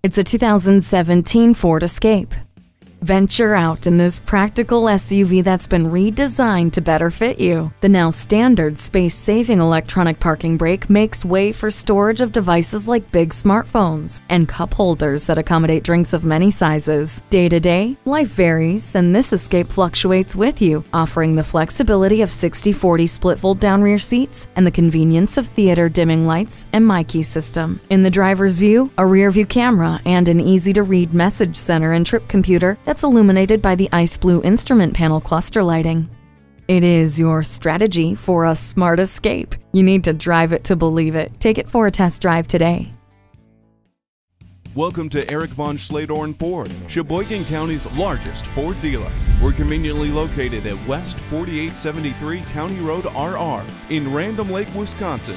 It's a 2017 Ford Escape. Venture out in this practical SUV that's been redesigned to better fit you. The now standard space saving electronic parking brake makes way for storage of devices like big smartphones and cup holders that accommodate drinks of many sizes. Day to day, life varies, and this Escape fluctuates with you, offering the flexibility of 60 40 split fold down rear seats and the convenience of theater dimming lights and MyKey system. In the driver's view, a rear view camera and an easy to read message center and trip computer that's illuminated by the ice blue instrument panel cluster lighting. It is your strategy for a smart escape. You need to drive it to believe it. Take it for a test drive today. Welcome to Eric Von Schledorn Ford, Sheboygan County's largest Ford dealer. We're conveniently located at West 4873 County Road RR in Random Lake, Wisconsin.